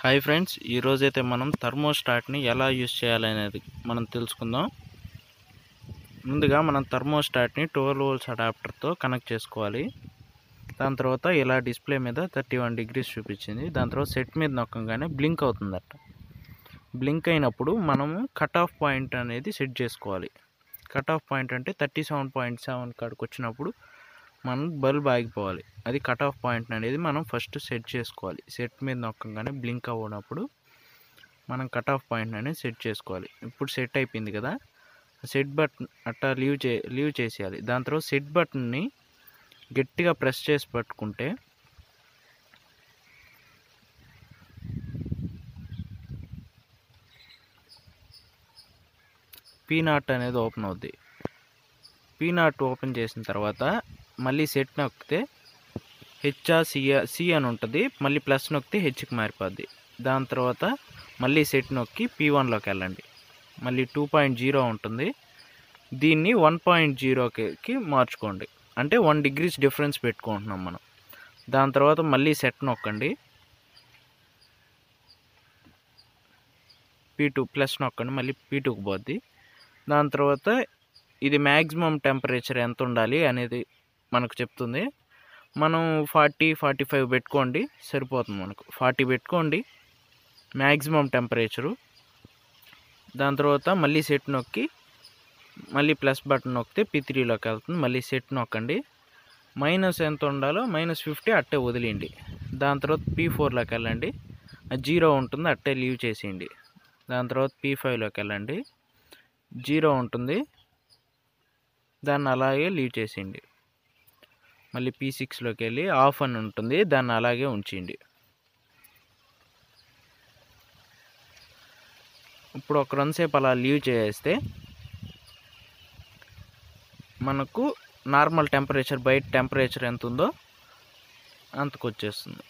Hi friends ఈరోజైతే మనం థర్మోస్టాట్ని ఎలా యూస్ చేయాలనేది మనం తెలుసుకుందాం. ముందుగా మనం థర్మోస్టాట్ని ట్వెల్వ్ వోల్స్ అడాప్టర్తో కనెక్ట్ చేసుకోవాలి. దాని తర్వాత ఇలా డిస్ప్లే మీద థర్టీ వన్ డిగ్రీస్ చూపించింది. దాని తర్వాత సెట్ మీద నొక్కగానే బ్లింక్ అవుతుందట. బ్లింక్ అయినప్పుడు మనము కట్ ఆఫ్ పాయింట్ అనేది సెట్ చేసుకోవాలి. కట్ ఆఫ్ పాయింట్ అంటే థర్టీ సెవెన్ పాయింట్ సెవెన్ కాడికి వచ్చినప్పుడు మనం బల్బ్ ఆగిపోవాలి. అది కట్ ఆఫ్ పాయింట్ అనేది మనం ఫస్ట్ సెట్ చేసుకోవాలి. సెట్ మీద నొక్కగానే బ్లింక్ అవ్వనప్పుడు మనం కట్ ఆఫ్ పాయింట్ అనేది సెట్ చేసుకోవాలి. ఇప్పుడు సెట్ అయిపోయింది కదా సెట్ బటన్ అట్టా లీవ్ చే లీవ్ చేసేయాలి. దాని తర్వాత సెట్ బటన్ని గట్టిగా ప్రెస్ చేసి పట్టుకుంటే పీనాట్ అనేది ఓపెన్ అవుద్ది. పీనాట్ ఓపెన్ చేసిన తర్వాత మళ్ళీ సెట్ నొక్కితే హెచ్ఆ సిఆ సి అని ఉంటుంది. మళ్ళీ ప్లస్ నొక్కితే హెచ్కి మారిపోద్ది. దాని తర్వాత మళ్ళీ సెట్ నొక్కి పీ వన్లోకి వెళ్ళండి. మళ్ళీ టూ పాయింట్ జీరో ఉంటుంది. దీన్ని వన్ పాయింట్ జీరోకి మార్చుకోండి. అంటే వన్ డిగ్రీస్ డిఫరెన్స్ పెట్టుకుంటున్నాం మనం. దాని తర్వాత మళ్ళీ సెట్ నొక్కండి. పీ టూ ప్లస్ నొక్కండి. మళ్ళీ పీ టూకి పోద్ది. దాని తర్వాత ఇది మ్యాక్సిమం టెంపరేచర్ ఎంత ఉండాలి అనేది మనకు చెప్తుంది. మనం ఫార్టీ ఫార్టీ ఫైవ్ పెట్టుకోండి సరిపోతుంది మనకు. ఫార్టీ పెట్టుకోండి మ్యాక్సిమం టెంపరేచరు. దాని తర్వాత మళ్ళీ సెట్ నొక్కి మళ్ళీ ప్లస్ బటన్ నొక్కితే పీ త్రీలోకి వెళ్తుంది. మళ్ళీ సెట్ నొక్కండి. మైనస్ ఎంత ఉండాలో మైనస్ ఫిఫ్టీ అట్టే వదిలేయండి. దాని తర్వాత పీ ఫోర్లోకి వెళ్ళండి. జీరో ఉంటుంది అట్టే లీవ్ చేసేయండి. దాని తర్వాత పీ ఫైవ్లోకి వెళ్ళండి. జీరో ఉంటుంది. దాన్ని అలాగే లీవ్ చేసేయండి. మళ్ళీ పీ సిక్స్లోకి వెళ్ళి ఆఫ్ అని ఉంటుంది. దాన్ని అలాగే ఉంచేయండి. ఇప్పుడు ఒక రన్సేపు అలా లీవ్ చేస్తే మనకు నార్మల్ టెంపరేచర్ బయట టెంపరేచర్ ఎంత ఉందో అంతకు వచ్చేస్తుంది.